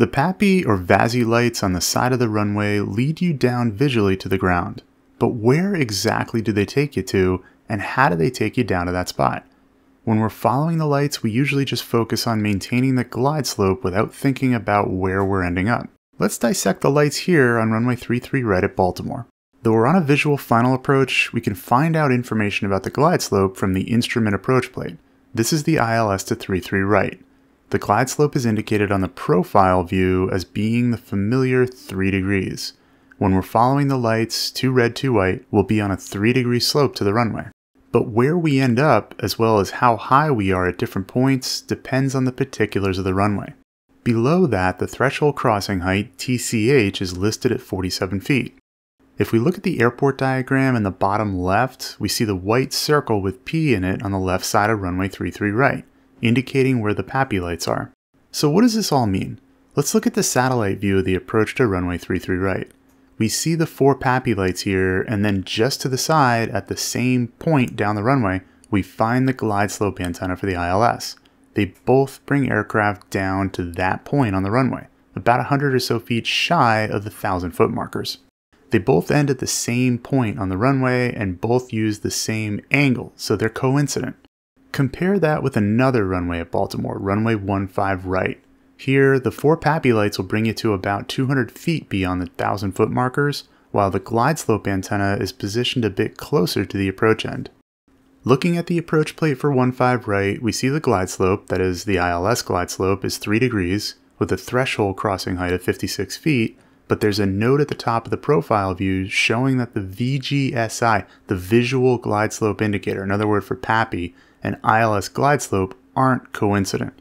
The PAPI or VASI lights on the side of the runway lead you down visually to the ground. But where exactly do they take you to, and how do they take you down to that spot? When we're following the lights, we usually just focus on maintaining the glide slope without thinking about where we're ending up. Let's dissect the lights here on runway 33 right at Baltimore. Though we're on a visual final approach, we can find out information about the glide slope from the instrument approach plate. This is the ILS to 33 right. The glide slope is indicated on the profile view as being the familiar 3 degrees. When we're following the lights, 2 red, 2 white, we'll be on a 3 degree slope to the runway. But where we end up, as well as how high we are at different points, depends on the particulars of the runway. Below that, the threshold crossing height, TCH, is listed at 47 feet. If we look at the airport diagram in the bottom left, we see the white circle with P in it on the left side of runway 33 right, indicating where the PAPI lights are. So what does this all mean? Let's look at the satellite view of the approach to runway 33 right. We see the four PAPI lights here, and then just to the side, at the same point down the runway, we find the glide slope antenna for the ILS. They both bring aircraft down to that point on the runway, about 100 or so feet shy of the 1,000 foot markers. They both end at the same point on the runway and both use the same angle, so they're coincident. Compare that with another runway at Baltimore, runway 15 right. Here, the four PAPI lights will bring you to about 200 feet beyond the 1000 foot markers, while the glide slope antenna is positioned a bit closer to the approach end. Looking at the approach plate for 15 right, we see the glide slope, that is the ILS glide slope, is 3 degrees, with a threshold crossing height of 56 feet, but there's a note at the top of the profile view showing that the VGSI, the Visual Glide Slope Indicator, another word for PAPI, and ILS glide slope aren't coincident.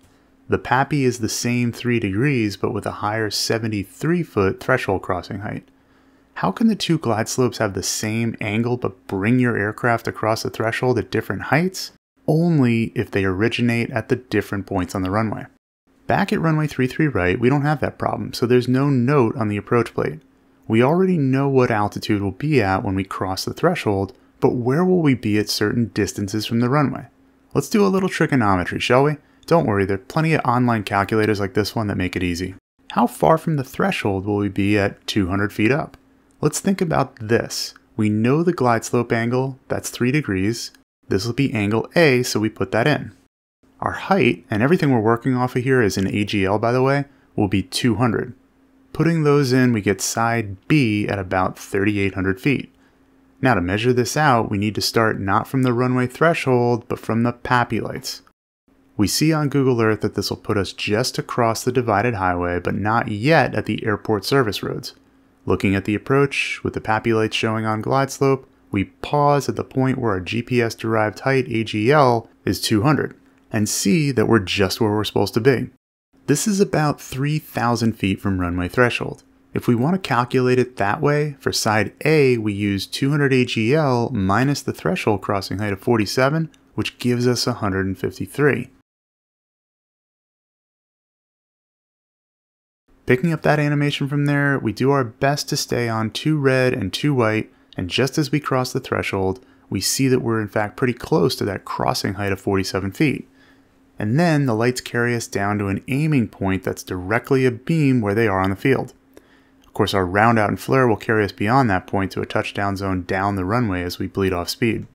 The PAPI is the same 3 degrees but with a higher 73 foot threshold crossing height. How can the two glide slopes have the same angle but bring your aircraft across the threshold at different heights? Only if they originate at the different points on the runway. Back at runway 33 right, we don't have that problem, so there's no note on the approach plate. We already know what altitude we'll be at when we cross the threshold, but where will we be at certain distances from the runway? Let's do a little trigonometry, shall we? Don't worry, there are plenty of online calculators like this one that make it easy. How far from the threshold will we be at 200 feet up? Let's think about this. We know the glide slope angle, that's 3 degrees. This will be angle A, so we put that in. Our height, and everything we're working off of here is in AGL by the way, will be 200. Putting those in, we get side B at about 3,800 feet. Now to measure this out, we need to start not from the runway threshold, but from the PAPI lights. We see on Google Earth that this will put us just across the divided highway, but not yet at the airport service roads. Looking at the approach, with the PAPI lights showing on glide slope, we pause at the point where our GPS derived height AGL is 200 and see that we're just where we're supposed to be. This is about 3,000 feet from runway threshold. If we want to calculate it that way, for side A we use 200 AGL minus the threshold crossing height of 47, which gives us 153. Picking up that animation from there, we do our best to stay on 2 red and 2 white, and just as we cross the threshold, we see that we're in fact pretty close to that crossing height of 47 feet. And then the lights carry us down to an aiming point that's directly abeam where they are on the field. Of course, our roundout and flare will carry us beyond that point to a touchdown zone down the runway as we bleed off speed.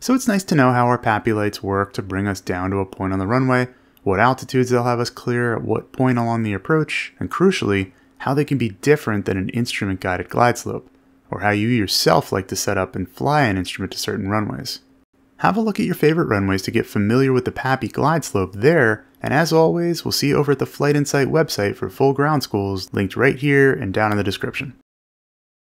So it's nice to know how our PAPI lights work to bring us down to a point on the runway what altitudes they'll have us clear at what point along the approach, and crucially, how they can be different than an instrument guided glide slope, or how you yourself like to set up and fly an instrument to certain runways. Have a look at your favorite runways to get familiar with the PAPI glide slope there, and as always, we'll see you over at the Flight Insight website for full ground schools linked right here and down in the description.